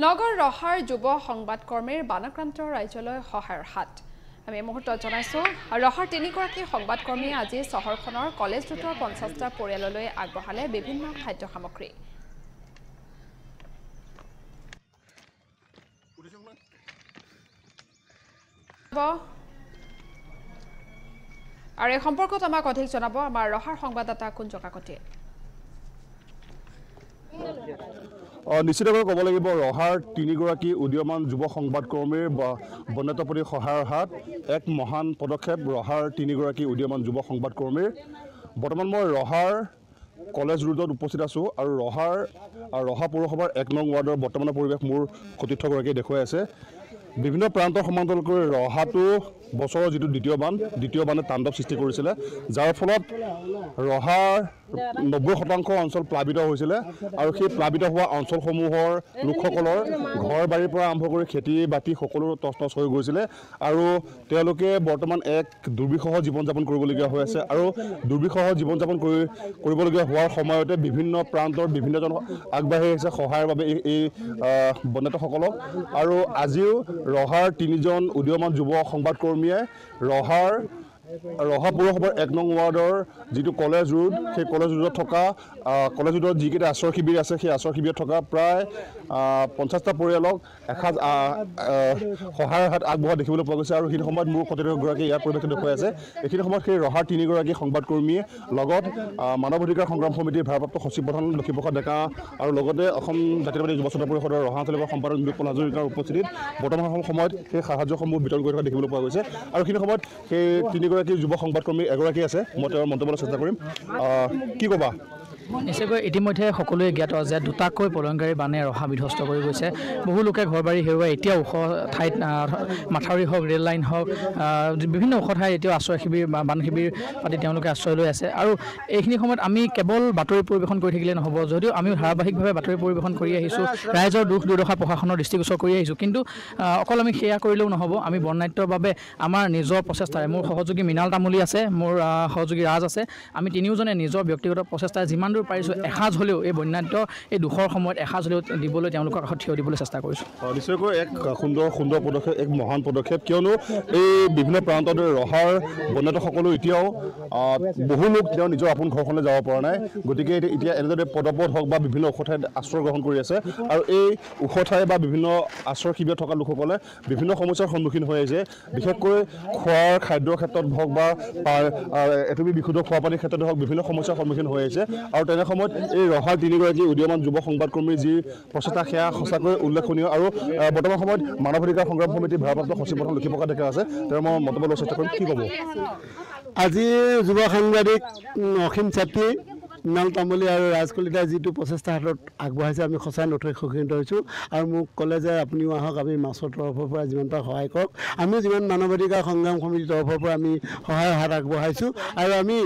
নগৰ ৰহাৰ যুৱ সংবাদকৰ্মীৰ বানাক্ৰান্ত ৰাজ্যলৈ সহায়ৰ হাত। আমি এই মুহূৰ্তত জনাইছোঁ ৰহাৰ তিনিগৰাকী সংবাদকৰ্মীয়ে আজি চহৰখনৰ কলেজ ৰোডৰ পঞ্চাছটা পৰিয়াললৈ আগবঢ়ালে বিভিন্ন খাদ্য সামগ্ৰী। আৰু এই সম্পৰ্কত আমাক অধিক জনাব আমাৰ ৰহাৰ সংবাদদাতা কুঞ্জ কাকতিয়ে নিশ্চিতভাৱে ক'ব লাগিব ৰহাৰ তিনিগৰাকী উদীয়মান যুৱ সংবাদকৰ্মীৰ ব- বন্যতাৰ প্ৰতি সহায়ৰ হাত। এক মহান পদক্ষেপ ৰহাৰ তিনিগৰাকী উদীয়মান যুৱ সংবাদকৰ্মীৰ বৰ্তমান মই ৰহাৰ কলেজ ৰোডত উপস্থিত আছোঁ আৰু ৰহাৰ ৰহা পৌৰসভাৰ এক নং ৱাৰ্ডৰ বৰ্তমানৰ পৰিৱেশ মোৰ সতীৰ্থগৰাকীয়ে দেখুৱাই আছে। বিভিন্ন প্ৰান্তৰ সমান্তৰালকৈ ৰহাটো বছৰৰ যিটো দ্বিতীয় বান দ্বিতীয় বানে তাণ্ডৱ সৃষ্টি কৰিছিলে যাৰ ফলত ৰহাৰ নব্বৈ শতাংশ অঞ্চল প্লাবিত হৈছিলে আৰু সেই প্লাবিত হোৱা অঞ্চলসমূহৰ লোকসকলৰ ঘৰ বাৰীৰ পৰা আৰম্ভ কৰি খেতি বাতি সকলো তছ নছ হৈ গৈছিলে আৰু তেওঁলোকে বৰ্তমান এক দুৰ্বিষহ জীৱন যাপন কৰিবলগীয়া হৈ আছে আৰু দুৰ্বিষহ জীৱন যাপন কৰি কৰিবলগীয়া হোৱাৰ সময়তে বিভিন্ন প্ৰান্তৰ বিভিন্নজন আগবাঢ়ি আহিছে সহায়ৰ বাবে এই এই আৰু আজিও ৰহাৰ তিনিজন উদীয়মান যুৱ সংবাদকৰ্মীয়ে ৰহাৰ ৰহা পৌৰসভাৰ এক নং ৱাৰ্ডৰ যিটো কলেজ ৰোড সেই কলেজ ৰোডত থকা কলেজ ৰোডত যিকেইটা আশ্ৰয় শিবিৰ আছে সেই আশ্ৰয় শিবিৰত থকা প্ৰায় পঞ্চাছটা পৰিয়ালক এসাঁজ সহায়ৰ হাত আগবঢ়োৱা দেখিবলৈ পোৱা গৈছে। আৰু সেইখিনি সময়ত মোৰ সতীৰ্থগৰাকীয়ে ইয়াৰ পৰিৱেশ দেখুৱাই আছে। এইখিনি সময়ত সেই ৰহাৰ তিনিগৰাকী সংবাদকৰ্মীয়ে লগত মানৱ অধিকাৰ সংগ্ৰাম সমিতিৰ ভাৰপ্ৰাপ্ত সচিব প্ৰধান লক্ষীপ্ৰসাদ ডেকা আৰু লগতে অসম জাতীয়তাবাদী যুৱ ছাত্ৰ পৰিষদৰ ৰহা আঞ্চলিকৰ সম্পাদক বিপুল হাজৰিকাৰ উপস্থিতিত বৰ্তমান সময়ত সেই সাহায্যসমূহ বিতৰণ কৰি থকা দেখিবলৈ পোৱা গৈছে। আৰু সেইখিনি সময়ত সেই যুৱ সংবাদকৰ্মী এগৰাকী আছে মই তেওঁৰ মন্তব্যলৈ চেষ্টা কৰিম। কি ক'বা? নিশ্চয়কৈ ইতিমধ্যে সকলোৱে জ্ঞাত যে দুটাকৈ প্ৰলয়ংকাৰী বানে ৰহা বিধ্বস্ত কৰি গৈছে। বহু লোকে ঘৰ বাৰী হেৰুৱাই এতিয়া ওখ ঠাইত মাথাউৰি হওক ৰেল লাইন হওক বিভিন্ন ওখ ঠাইত এতিয়াও আশ্ৰয় শিবিৰ বা বান শিবিৰ পাতি তেওঁলোকে আশ্ৰয় লৈ আছে। আৰু এইখিনি সময়ত আমি কেৱল বাতৰি পৰিৱেশন কৰি থাকিলে নহ'ব যদিও আমি ধাৰাবাহিকভাৱে বাতৰি পৰিৱেশন কৰি আহিছোঁ ৰাইজৰ দুখ দুৰ্দশা প্ৰশাসনৰ দৃষ্টিগোচৰ কৰি আহিছোঁ। কিন্তু অকল আমি সেয়া কৰিলেও নহ'ব আমি বৰ্ণাঢ্যৰ বাবে আমাৰ নিজৰ প্ৰচেষ্টাৰে মোৰ সহযোগী মৃণাল তামুলী আছে মোৰ সহযোগী ৰাজ আছে। আমি তিনিওজনে নিজৰ ব্যক্তিগত প্ৰচেষ্টাৰে যিমান দূৰ পাৰিছোঁ এসাঁজ হ'লেও এই বন্যাঢ্য এই দুখৰ সময়ত এসাঁজ হ'লেও দিবলৈ তেওঁলোকৰ থিয় দিবলৈ চেষ্টা কৰিছোঁ। নিশ্চয়কৈ এক সুন্দৰ সুন্দৰ পদক্ষেপ এক মহান পদক্ষেপ কিয়নো এই বিভিন্ন প্ৰান্তত ৰহাৰ বন্যতাসকলো এতিয়াও বহু লোক তেওঁ নিজৰ আপোন ঘৰখনলৈ যাব পৰা নাই। গতিকে এতিয়া- এনেদৰে পদপদ হওক বা বিভিন্ন ওখ ঠাইত আশ্ৰয় গ্ৰহণ কৰি আছে আৰু এই ওখ ঠাই বা বিভিন্ন আশ্ৰয় শিবিৰত থকা লোকসকলে বিভিন্ন সমস্যাৰ সন্মুখীন হৈ আহিছে। বিশেষকৈ খোৱাৰ খাদ্যৰ ক্ষেত্ৰত হওক বা এটুপি বিশুদ্ধ খোৱা পানীৰ ক্ষেত্ৰতে হওক বিভিন্ন সমস্যাৰ সন্মুখীন হৈ আহিছে। আৰু তেনে সময়ত এই ৰহাৰ তিনিগৰাকী উদীয়মান যুৱ সংবাদকৰ্মীৰ যি প্ৰচেষ্টা সেয়া সঁচাকৈ উল্লেখনীয় আৰু বৰ্তমান সময়ত মানৱ অধিকাৰ সংগ্ৰাম সমিতিৰ ভাৰপ্ৰাপ্ত সচিব প্ৰধান লক্ষীপ্ৰসাদ ডেকা আছে তেওঁ মই মন্তব্য লোৱাৰ চেষ্টা কৰিম। কি ক'ব? আজি যুৱ সাংবাদিক অসীম ছাত্ৰী মৃণাল তামুলী আৰু ৰাজ কলিতাই যিটো প্ৰচেষ্টা হাতত আগবঢ়াইছে আমি সঁচাই নথৈ সুখীত হৈছোঁ। আৰু মোক ক'লে যে আপুনিও আহক আমি মাছৰ তৰফৰ পৰা যিমান পাৰোঁ সহায় কৰক। আমিও যিমান মানৱ অধিকাৰ সংগ্ৰাম সমিতিৰ তৰফৰ পৰা আমি সহায়ৰ হাত আগবঢ়াইছোঁ। আৰু আমি